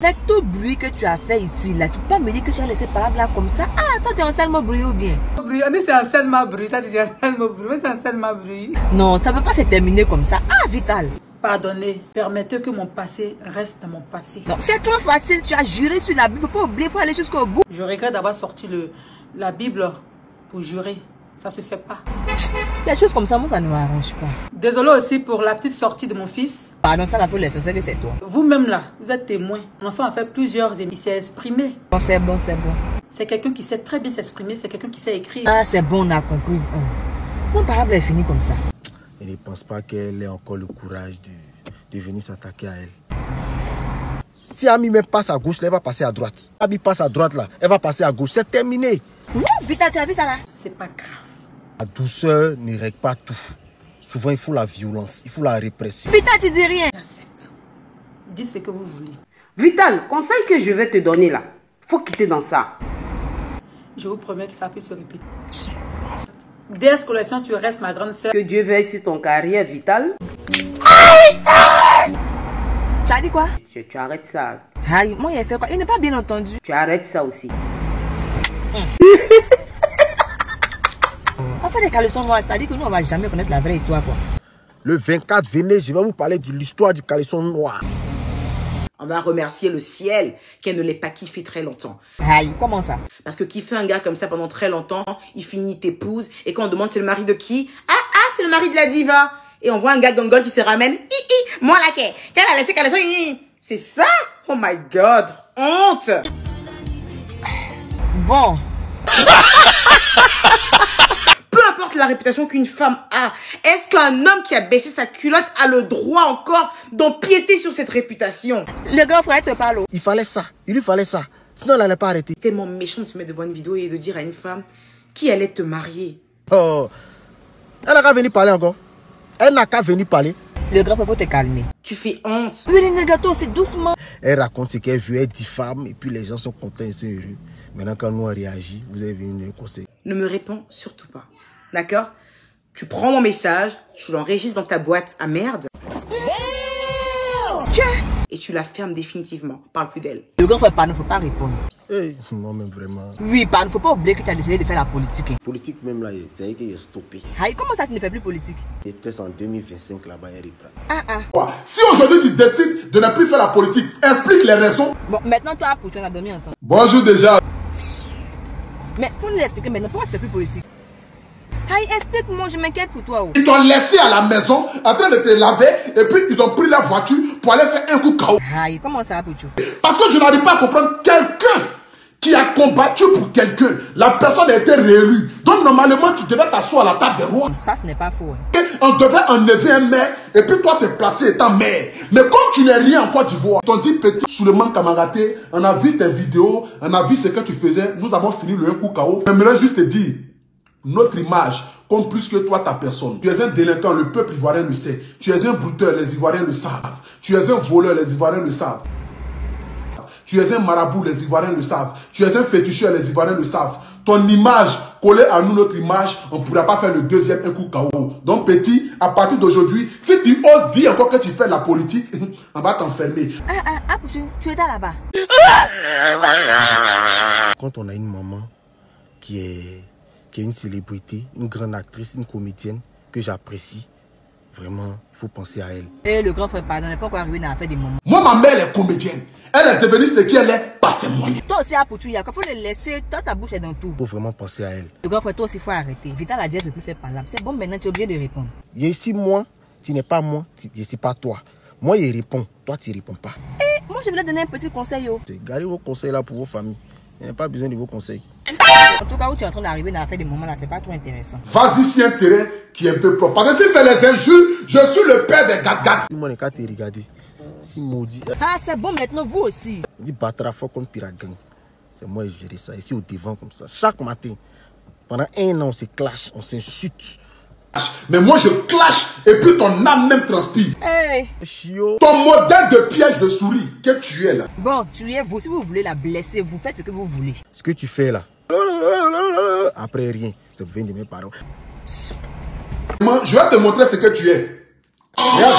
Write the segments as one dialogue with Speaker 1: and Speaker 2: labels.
Speaker 1: Avec tout bruit que tu as fait ici, là, tu peux pas me dire que tu as laissé parler là comme ça. Ah, toi, tu es en seulement bruit ou bien?
Speaker 2: Bruit, on dit c'est un seulement bruit. Toi, tu dis un seulement bruit. Mais c'est bruit.
Speaker 1: Non, ça ne peut pas se terminer comme ça. Ah, Vital.
Speaker 2: Pardonnez, permettez que mon passé reste dans mon passé.
Speaker 1: Non, c'est trop facile. Tu as juré sur la Bible. Faut pas oublier, faut aller jusqu'au bout.
Speaker 2: Je regrette d'avoir sorti le, la Bible pour jurer. Ça se fait pas.
Speaker 1: Des choses comme ça, moi, ça ne m'arrange pas.
Speaker 2: Désolé aussi pour la petite sortie de mon fils.
Speaker 1: Pardon, ça, la faut l'essentiel que c'est toi.
Speaker 2: Vous-même là, vous êtes témoin. Mon enfant a fait plusieurs émissions. Il s'est exprimé.
Speaker 1: Bon, c'est bon, c'est bon.
Speaker 2: C'est quelqu'un qui sait très bien s'exprimer. C'est quelqu'un qui sait écrire.
Speaker 1: Ah, c'est bon, on a compris. Hum. Mon parable est fini comme ça.
Speaker 3: Elle ne pense pas qu'elle ait encore le courage de, de venir s'attaquer à elle. Si Ami même passe à gauche, là, elle va passer à droite. Ami passe à droite là, elle va passer à gauche. C'est terminé.
Speaker 1: Non, Vita, tu as vu ça là?
Speaker 2: C'est pas grave.
Speaker 3: La douceur ne règle pas tout. Souvent, il faut la violence, il faut la répression.
Speaker 1: Vita, tu dis rien.
Speaker 2: J'accepte. Dites ce que vous voulez.
Speaker 4: Vital, conseil que je vais te donner là, faut quitter dans ça.
Speaker 2: Je vous promets que ça peut se répéter. Déscolation, tu restes ma grande soeur.
Speaker 4: Que Dieu veille sur ton carrière, Vital.
Speaker 1: Tu as dit quoi?
Speaker 4: Tu, tu arrêtes ça.
Speaker 1: Aïe, moi, il a fait quoi? Il n'est pas bien entendu.
Speaker 4: Tu arrêtes ça aussi.
Speaker 1: On fait des caleçons noirs, c'est-à-dire que nous, on va jamais connaître la vraie histoire, quoi.
Speaker 3: Le 24, venez, je vais vous parler de l'histoire du caleçon noir.
Speaker 5: On va remercier le ciel qu'elle ne l'ait pas kiffé très longtemps.
Speaker 1: Aïe, comment ça?
Speaker 5: Parce que kiffer un gars comme ça pendant très longtemps, il finit t'épouse. Et quand on demande c'est le mari de qui? Ah, ah, c'est le mari de la diva. Et on voit un gars gongol qui se ramène. Hi, hi, moi la qu'elle qu'elle a laissé? Laissé. C'est ça? Oh my god. Honte
Speaker 1: Bon,
Speaker 5: la réputation qu'une femme a, est-ce qu'un homme qui a baissé sa culotte a le droit encore d'empiéter sur cette réputation?
Speaker 1: Le grand frère te parle.
Speaker 3: Il fallait ça, il lui fallait ça. Sinon, elle n'allait pas arrêter.
Speaker 5: Tellement méchant de se mettre devant une vidéo et de dire à une femme qui allait te marier.
Speaker 3: Oh, elle n'a qu'à venir parler encore. Elle n'a qu'à venir parler.
Speaker 1: Le grand frère, faut te calmer.
Speaker 5: Tu fais honte.
Speaker 1: Oui, les gâteaux, c'est doucement.
Speaker 3: Elle raconte ce qu'elle veut, elle diffame, et puis les gens sont contents, ils sont heureux. Maintenant, quand nous on réagit, vous avez vu un conseil.
Speaker 5: Ne me réponds surtout pas. D'accord? Tu prends mon message, tu l'enregistres dans ta boîte à merde. Et tu la fermes définitivement. Parle plus d'elle.
Speaker 1: Le grand frère, pardon, faut pas répondre.
Speaker 3: Hey, moi même vraiment.
Speaker 1: Oui, pardon, faut pas oublier que tu as décidé de faire la politique. hein.
Speaker 3: Politique même là, c'est elle qui est stoppé.
Speaker 1: Aïe, comment ça, tu ne fais plus politique?
Speaker 3: Et peut-être en 2025 là-bas, reprend.
Speaker 1: Ah, ah.
Speaker 6: Si aujourd'hui tu décides de ne plus faire la politique, explique les raisons.
Speaker 1: Bon, maintenant, toi, pour tu on a dormi ensemble.
Speaker 6: Bonjour déjà.
Speaker 1: Mais faut nous expliquer maintenant pourquoi tu fais plus politique? Aïe, explique-moi, je m'inquiète pour toi. oh.
Speaker 6: Ils t'ont laissé à la maison en train de te laver et puis ils ont pris la voiture pour aller faire un coup KO.
Speaker 1: Aïe, comment ça, Pouchou
Speaker 6: Parce que je n'arrive pas à comprendre quelqu'un qui a combattu pour quelqu'un. La personne a été réélue. Donc normalement tu devais t'asseoir à la table des rois.
Speaker 1: Ça, ce n'est pas faux. hein.
Speaker 6: Et On devait enlever un maire et puis toi t'es placé étant maire. Mais comme tu n'es rien en Côte d'Ivoire, ton dit petit Souleymane Kamaraté, on a vu tes vidéos, on a vu ce que tu faisais, nous avons fini le un coup KO. J'aimerais juste te dire, notre image compte plus que toi ta personne. Tu es un délinquant, le peuple ivoirien le sait. Tu es un brouteur, les Ivoiriens le savent. Tu es un voleur, les Ivoiriens le savent. Tu es un marabout, les Ivoiriens le savent. Tu es un féticheur, les Ivoiriens le savent. Ton image, collée à nous, notre image, on ne pourra pas faire le deuxième un coup KO. Donc petit, à partir d'aujourd'hui, si tu oses dire encore que tu fais de la politique, on va t'enfermer.
Speaker 1: Ah, ah, ah, tu étais là-bas.
Speaker 3: Quand on a une maman qui est, qui est une célébrité, une grande actrice, une comédienne que j'apprécie, vraiment, il faut penser à elle.
Speaker 1: Et le grand frère, pardon, n'est pas encore arrivé dans la fête des moments.
Speaker 6: Moi, ma mère est comédienne. Elle est devenue ce qu'elle est par ses moyens.
Speaker 1: Toi aussi, à Pouchou, il y a faut le laisser. Toi, ta bouche est dans tout.
Speaker 3: Il faut vraiment penser à elle.
Speaker 1: Le grand frère, toi aussi, il faut arrêter. Vital a dit, elle ne peut plus faire par là. C'est bon, maintenant, tu es obligé de répondre.
Speaker 3: Il y a ici moi, tu n'es pas moi, tu- je ne suis pas toi. Moi, il répond, toi, tu ne réponds pas.
Speaker 1: Et moi, je voulais donner un petit conseil. Oh.
Speaker 3: Gardez vos conseils là pour vos familles. Il n'y a pas besoin de vos conseils.
Speaker 1: En tout cas, où tu es en train d'arriver dans la fête des moments là, c'est pas trop intéressant.
Speaker 6: Vas-y, si un terrain qui est un peu propre. Parce que si c'est les injures, je suis le père des gâtes
Speaker 3: Si moi, quand tu regarder, si maudit,
Speaker 1: Ah, c'est bon, maintenant, vous aussi.
Speaker 3: on dit battra fort comme Piragang. C'est moi qui gère ça, ici au devant comme ça. Chaque matin, pendant un an, on se clash, on s'insulte.
Speaker 6: Mais moi, je clash et puis ton âme même transpire.
Speaker 1: Hey.
Speaker 3: Chio.
Speaker 6: Ton modèle de piège de souris que tu es là.
Speaker 1: Bon, tu es vous. Si vous voulez la blesser, vous faites ce que vous voulez.
Speaker 3: Ce que tu fais là, après rien, ça vient de mes parents.
Speaker 6: Je vais te montrer ce que tu es. Regarde.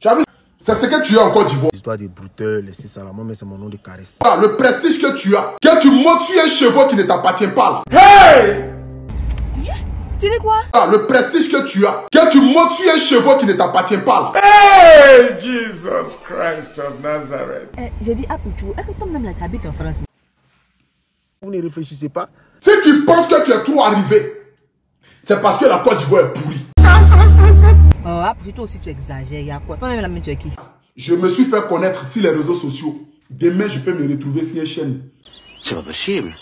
Speaker 6: Tu as vu? C'est ce que tu as en Côte d'Ivoire.
Speaker 3: L'histoire des brouteurs, laissez ça là. Moi, mais c'est mon nom de caresse.
Speaker 6: Ah, le prestige que tu as, que tu montes sur un cheveu qui ne t'appartient pas là.
Speaker 1: Tu dis quoi?
Speaker 6: Ah, le prestige que tu as, que tu montes sur un cheveu qui ne t'appartient pas là.
Speaker 7: Hey, Jesus Christ of Nazareth.
Speaker 1: Eh, J'ai dit, ah, Pouchou, est-ce que toi-même là, tu habites en France?
Speaker 3: Vous ne réfléchissez pas.
Speaker 6: Si tu penses que tu es trop arrivé, c'est parce que la Côte d'Ivoire est pourrie.
Speaker 1: Oh, ah, Pouchou, toi aussi, tu exagères. Il y a quoi Toi-même, la main, tu es qui?
Speaker 6: Je me suis fait connaître sur les réseaux sociaux. Demain, je peux me retrouver sur une chaîne.
Speaker 8: C'est pas possible.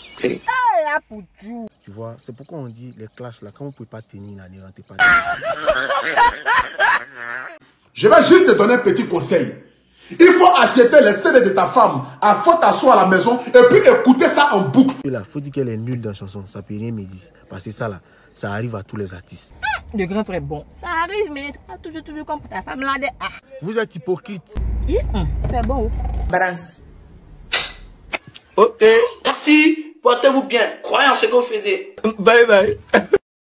Speaker 1: Ah, Pouchou.
Speaker 3: Tu vois, c'est pourquoi on dit les classes là, quand vous ne pouvez pas tenir là, ne rentrez pas.
Speaker 6: Je vais juste te donner un petit conseil. Il faut acheter les CD de ta femme afin t'asseoir à la maison et puis écouter ça en boucle.
Speaker 3: Là, faut dire qu'elle est nulle dans la chanson. Ça peut rien me dire. Parce que ça là, ça arrive à tous les artistes.
Speaker 1: Le grand frère, bon. Ça arrive, mais pas toujours, toujours comme pour ta femme là. Ah,
Speaker 3: Vous êtes hypocrite.
Speaker 1: Hum, c'est bon.
Speaker 5: Balance.
Speaker 8: Ok.
Speaker 9: Merci. Portez-vous bien. Croyez en ce que vous faisiez.
Speaker 8: Bye bye.